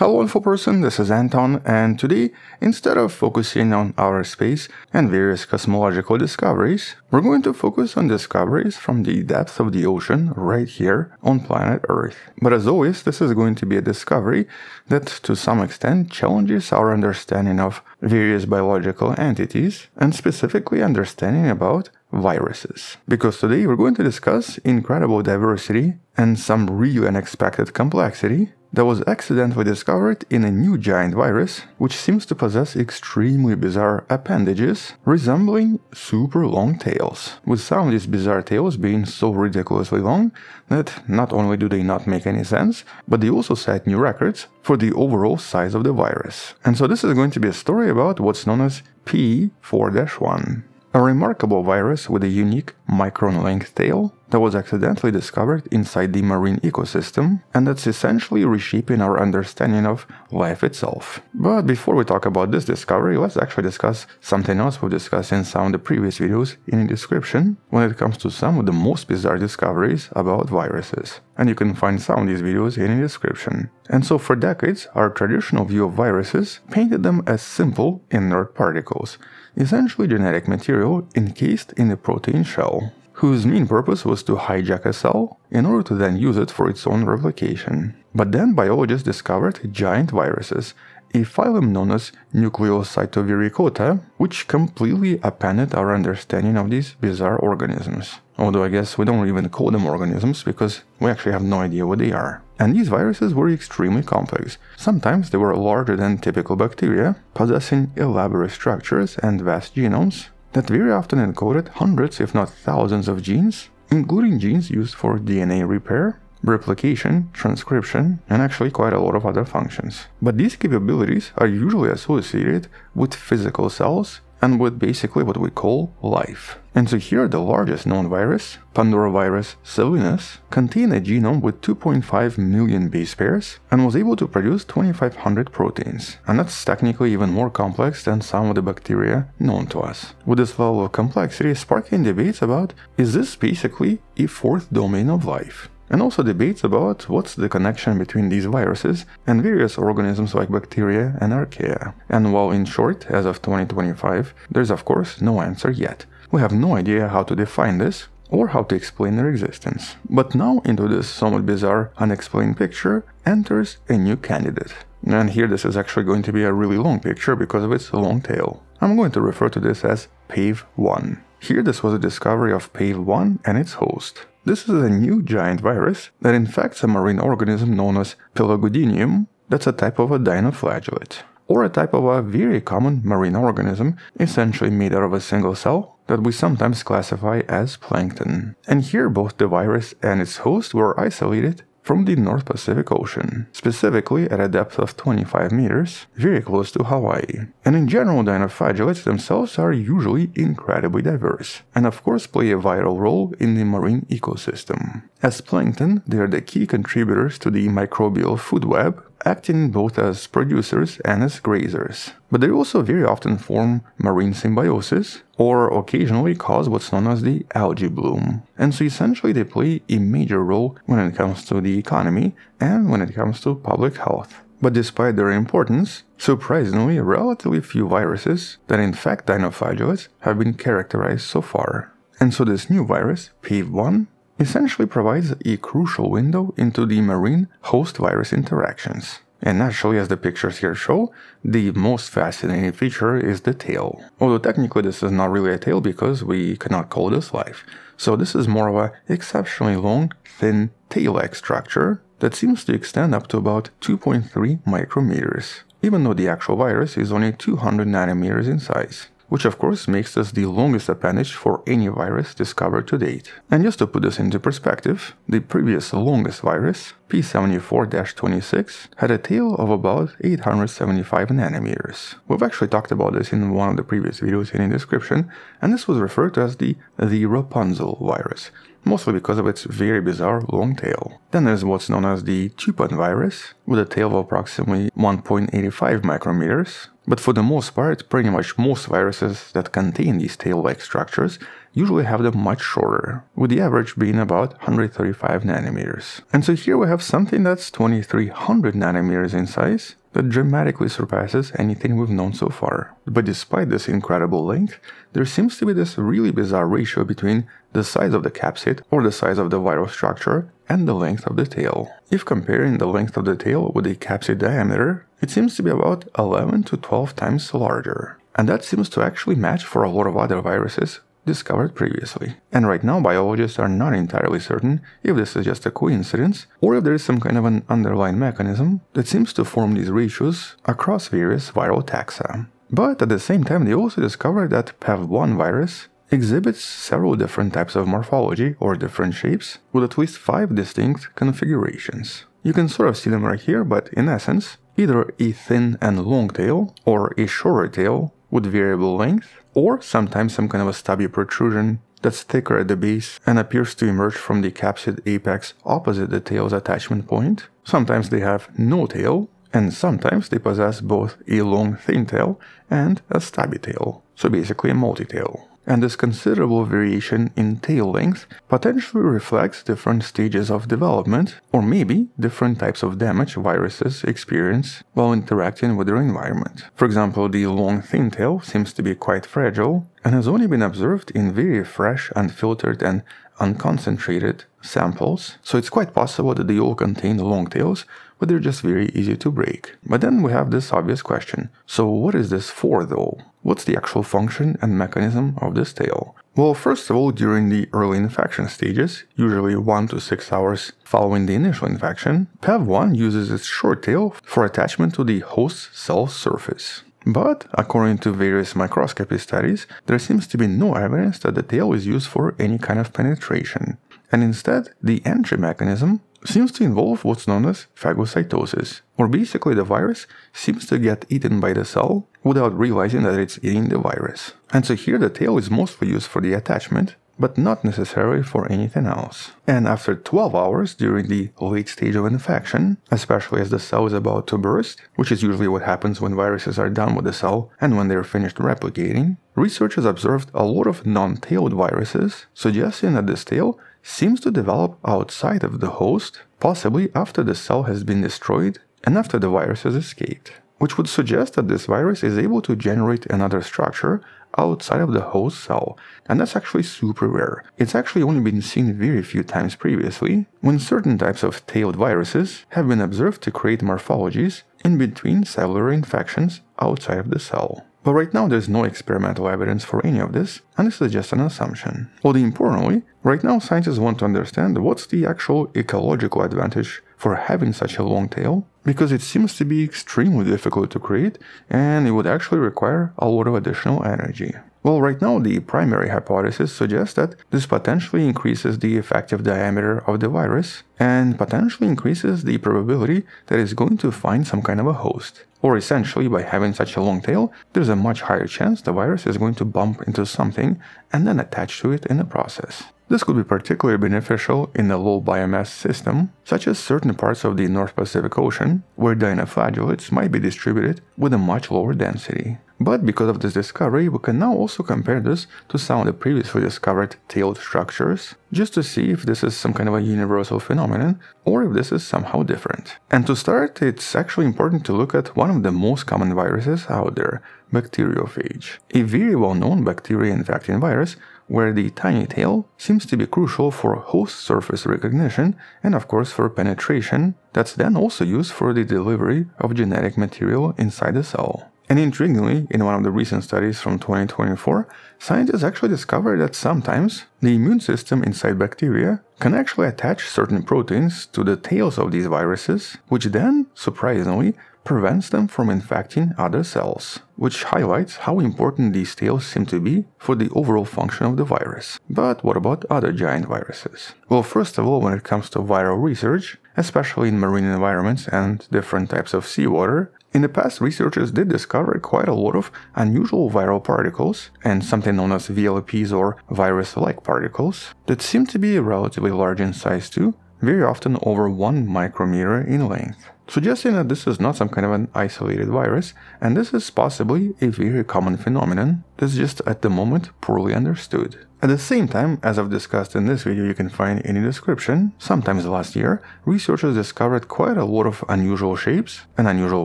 Hello InfoPerson, this is Anton, and today, instead of focusing on outer space and various cosmological discoveries, we're going to focus on discoveries from the depths of the ocean right here on planet Earth. But as always, this is going to be a discovery that to some extent challenges our understanding of various biological entities, and specifically understanding about viruses. Because today we're going to discuss incredible diversity and some really unexpected complexity that was accidentally discovered in a new giant virus, which seems to possess extremely bizarre appendages resembling super long tails, with some of these bizarre tails being so ridiculously long that not only do they not make any sense, but they also set new records for the overall size of the virus. And so this is going to be a story about what's known as P4-1 a remarkable virus with a unique micron-length tail that was accidentally discovered inside the marine ecosystem and that's essentially reshaping our understanding of life itself. But before we talk about this discovery, let's actually discuss something else we've discussed in some of the previous videos in the description when it comes to some of the most bizarre discoveries about viruses. And you can find some of these videos in the description. And so for decades, our traditional view of viruses painted them as simple inert particles essentially genetic material encased in a protein shell, whose main purpose was to hijack a cell in order to then use it for its own replication. But then biologists discovered giant viruses, a phylum known as Nucleocytoviricota, which completely upended our understanding of these bizarre organisms. Although I guess we don't even call them organisms because we actually have no idea what they are. And these viruses were extremely complex. Sometimes they were larger than typical bacteria, possessing elaborate structures and vast genomes that very often encoded hundreds if not thousands of genes, including genes used for DNA repair, replication, transcription, and actually quite a lot of other functions. But these capabilities are usually associated with physical cells and with basically what we call life. And so here the largest known virus, Pandoravirus salinus, contained a genome with 2.5 million base pairs and was able to produce 2500 proteins. And that's technically even more complex than some of the bacteria known to us. With this level of complexity sparking debates about is this basically a fourth domain of life? And also debates about what's the connection between these viruses and various organisms like bacteria and archaea. And while in short, as of 2025, there's of course no answer yet. We have no idea how to define this or how to explain their existence. But now into this somewhat bizarre, unexplained picture enters a new candidate. And here this is actually going to be a really long picture because of its long tail. I'm going to refer to this as PAVE 1. Here this was a discovery of PAVE 1 and its host. This is a new giant virus that infects a marine organism known as Pelagodinium, that's a type of a dinoflagellate, or a type of a very common marine organism essentially made out of a single cell that we sometimes classify as plankton. And here both the virus and its host were isolated from the North Pacific Ocean, specifically at a depth of 25 meters, very close to Hawaii. And in general, dinoflagellates themselves are usually incredibly diverse, and of course play a vital role in the marine ecosystem. As plankton, they are the key contributors to the microbial food web, acting both as producers and as grazers. But they also very often form marine symbiosis, or occasionally cause what's known as the algae bloom. And so essentially they play a major role when it comes to the economy and when it comes to public health. But despite their importance, surprisingly, relatively few viruses that infect dinoflagellates have been characterized so far. And so this new virus, PAVE1, essentially provides a crucial window into the marine host-virus interactions. And naturally, as the pictures here show, the most fascinating feature is the tail. Although technically this is not really a tail because we cannot call this life. So this is more of an exceptionally long, thin tail-like structure that seems to extend up to about 2.3 micrometers, even though the actual virus is only 200 nanometers in size which of course makes this the longest appendage for any virus discovered to date. And just to put this into perspective, the previous longest virus, P74-26, had a tail of about 875 nanometers. We've actually talked about this in one of the previous videos in the description, and this was referred to as the, the Rapunzel virus, mostly because of its very bizarre long tail. Then there's what's known as the Tupan virus, with a tail of approximately 1.85 micrometers, but for the most part, pretty much most viruses that contain these tail-like structures usually have them much shorter, with the average being about 135 nanometers. And so here we have something that's 2300 nanometers in size, that dramatically surpasses anything we've known so far. But despite this incredible length, there seems to be this really bizarre ratio between the size of the capsid, or the size of the viral structure, and the length of the tail. If comparing the length of the tail with the capsid diameter, it seems to be about 11 to 12 times larger. And that seems to actually match for a lot of other viruses discovered previously. And right now, biologists are not entirely certain if this is just a coincidence or if there is some kind of an underlying mechanism that seems to form these ratios across various viral taxa. But at the same time, they also discovered that PEV1 virus exhibits several different types of morphology or different shapes with at least five distinct configurations. You can sort of see them right here, but in essence, either a thin and long tail or a shorter tail with variable length or sometimes some kind of a stubby protrusion that's thicker at the base and appears to emerge from the capsid apex opposite the tail's attachment point. Sometimes they have no tail, and sometimes they possess both a long thin tail and a stubby tail, so basically a multi-tail and this considerable variation in tail length potentially reflects different stages of development or maybe different types of damage viruses experience while interacting with their environment. For example, the long thin tail seems to be quite fragile and has only been observed in very fresh, unfiltered, and unconcentrated samples, so it's quite possible that they all contain long tails, but they're just very easy to break. But then we have this obvious question so, what is this for though? What's the actual function and mechanism of this tail? Well, first of all, during the early infection stages, usually 1 to 6 hours following the initial infection, PEV1 uses its short tail for attachment to the host cell surface. But, according to various microscopy studies, there seems to be no evidence that the tail is used for any kind of penetration, and instead, the entry mechanism seems to involve what's known as phagocytosis, or basically the virus seems to get eaten by the cell without realizing that it's eating the virus. And so here the tail is mostly used for the attachment, but not necessarily for anything else. And after 12 hours during the late stage of infection, especially as the cell is about to burst, which is usually what happens when viruses are done with the cell and when they're finished replicating, researchers observed a lot of non-tailed viruses, suggesting that this tail seems to develop outside of the host, possibly after the cell has been destroyed and after the virus has escaped, which would suggest that this virus is able to generate another structure outside of the host cell, and that's actually super rare. It's actually only been seen very few times previously, when certain types of tailed viruses have been observed to create morphologies in between cellular infections outside of the cell. But right now there's no experimental evidence for any of this, and this is just an assumption. Although importantly, right now scientists want to understand what's the actual ecological advantage for having such a long tail, because it seems to be extremely difficult to create and it would actually require a lot of additional energy. Well, right now the primary hypothesis suggests that this potentially increases the effective diameter of the virus and potentially increases the probability that it's going to find some kind of a host. Or essentially, by having such a long tail, there's a much higher chance the virus is going to bump into something and then attach to it in the process. This could be particularly beneficial in a low biomass system, such as certain parts of the North Pacific Ocean, where dinoflagellates might be distributed with a much lower density. But because of this discovery, we can now also compare this to some of the previously discovered tailed structures, just to see if this is some kind of a universal phenomenon or if this is somehow different. And to start, it's actually important to look at one of the most common viruses out there, bacteriophage, a very well-known bacteria infecting virus where the tiny tail seems to be crucial for host surface recognition and of course for penetration that's then also used for the delivery of genetic material inside the cell. And intriguingly, in one of the recent studies from 2024, scientists actually discovered that sometimes the immune system inside bacteria can actually attach certain proteins to the tails of these viruses, which then, surprisingly, prevents them from infecting other cells, which highlights how important these tails seem to be for the overall function of the virus. But what about other giant viruses? Well, first of all, when it comes to viral research, especially in marine environments and different types of seawater, In the past, researchers did discover quite a lot of unusual viral particles and something known as VLPs or virus-like particles that seem to be relatively large in size too, very often over 1 micrometer in length, suggesting that this is not some kind of an isolated virus, and this is possibly a very common phenomenon that's just at the moment poorly understood. At the same time, as I've discussed in this video you can find in the description, sometimes last year, researchers discovered quite a lot of unusual shapes and unusual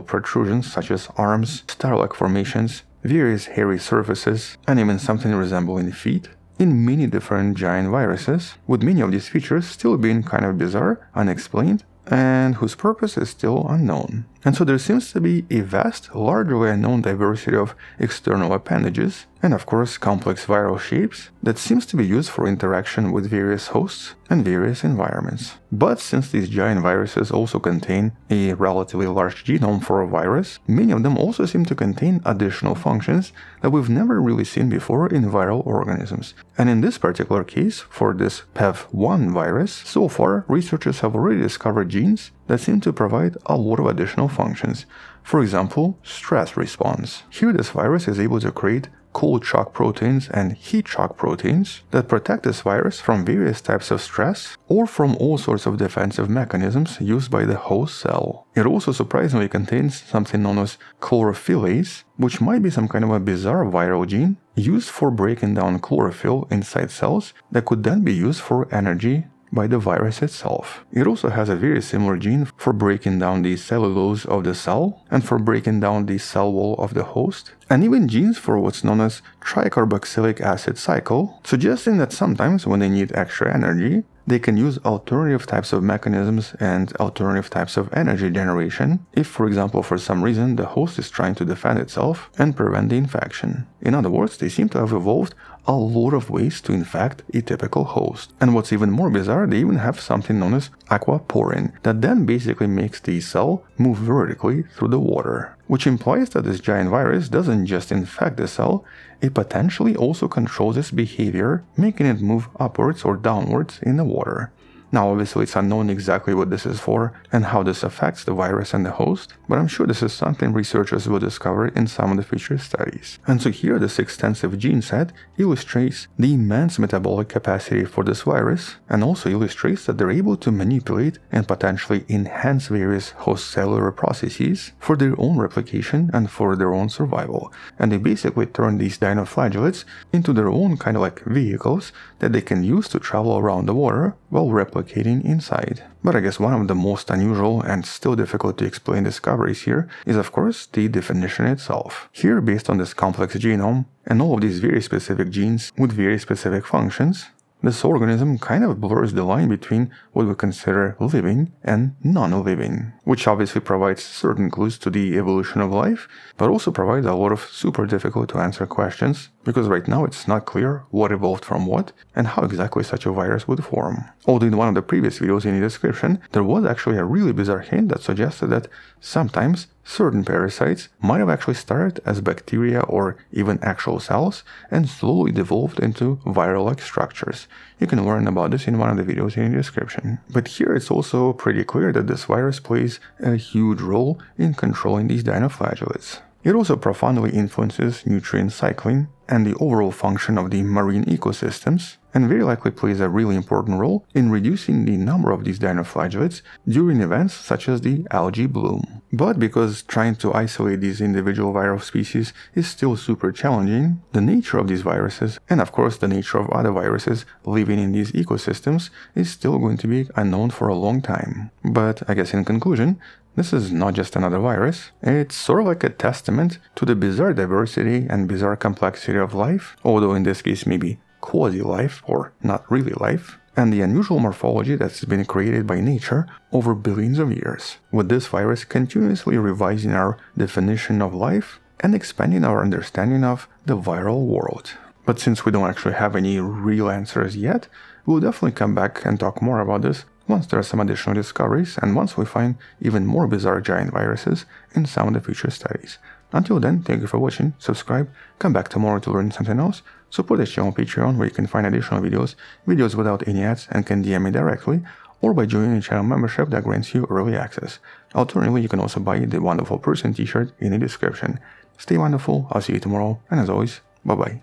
protrusions such as arms, star-like formations, various hairy surfaces, and even something resembling feet, in many different giant viruses, with many of these features still being kind of bizarre, unexplained, and whose purpose is still unknown. And so there seems to be a vast, largely unknown diversity of external appendages, and of course complex viral shapes, that seems to be used for interaction with various hosts and various environments. But since these giant viruses also contain a relatively large genome for a virus, many of them also seem to contain additional functions that we've never really seen before in viral organisms. And in this particular case, for this PEV1 virus, so far researchers have already discovered genes that seem to provide a lot of additional functions. For example, stress response. Here this virus is able to create cold shock proteins and heat shock proteins that protect this virus from various types of stress or from all sorts of defensive mechanisms used by the host cell. It also surprisingly contains something known as chlorophyllase, which might be some kind of a bizarre viral gene used for breaking down chlorophyll inside cells that could then be used for energy by the virus itself. It also has a very similar gene for breaking down the cellulose of the cell and for breaking down the cell wall of the host, and even genes for what's known as tricarboxylic acid cycle, suggesting that sometimes when they need extra energy, they can use alternative types of mechanisms and alternative types of energy generation if, for example, for some reason the host is trying to defend itself and prevent the infection. In other words, they seem to have evolved a lot of ways to infect a typical host. And what's even more bizarre, they even have something known as aquaporin that then basically makes the cell move vertically through the water, which implies that this giant virus doesn't just infect the cell, it potentially also controls its behavior, making it move upwards or downwards in the water. Now, obviously, it's unknown exactly what this is for and how this affects the virus and the host, but I'm sure this is something researchers will discover in some of the future studies. And so here, this extensive gene set illustrates the immense metabolic capacity for this virus and also illustrates that they're able to manipulate and potentially enhance various host cellular processes for their own replication and for their own survival. And they basically turn these dinoflagellates into their own kind of like vehicles that they can use to travel around the water while replicating inside. But I guess one of the most unusual and still difficult to explain discoveries here is of course the definition itself. Here, based on this complex genome and all of these very specific genes with very specific functions, this organism kind of blurs the line between what we consider living and non-living, which obviously provides certain clues to the evolution of life, but also provides a lot of super difficult to answer questions, because right now it's not clear what evolved from what and how exactly such a virus would form. Although in one of the previous videos in the description, there was actually a really bizarre hint that suggested that sometimes certain parasites might have actually started as bacteria or even actual cells and slowly devolved into viral-like structures. You can learn about this in one of the videos in the description. But here it's also pretty clear that this virus plays a huge role in controlling these dinoflagellates. It also profoundly influences nutrient cycling and the overall function of the marine ecosystems, and very likely plays a really important role in reducing the number of these dinoflagellates during events such as the algae bloom. But because trying to isolate these individual viral species is still super challenging, the nature of these viruses, and of course the nature of other viruses living in these ecosystems, is still going to be unknown for a long time. But I guess in conclusion, this is not just another virus, it's sort of like a testament to the bizarre diversity and bizarre complexity of life, although in this case maybe quasi-life or not really life, and the unusual morphology that's been created by nature over billions of years, with this virus continuously revising our definition of life and expanding our understanding of the viral world. But since we don't actually have any real answers yet, we'll definitely come back and talk more about this once there are some additional discoveries and once we find even more bizarre giant viruses in some of the future studies. Until then, thank you for watching, subscribe, come back tomorrow to learn something else, support this channel on Patreon where you can find additional videos, videos without any ads and can DM me directly, or by joining a channel membership that grants you early access. Alternatively, you can also buy the Wonderful Person t-shirt in the description. Stay wonderful, I'll see you tomorrow, and as always, bye bye.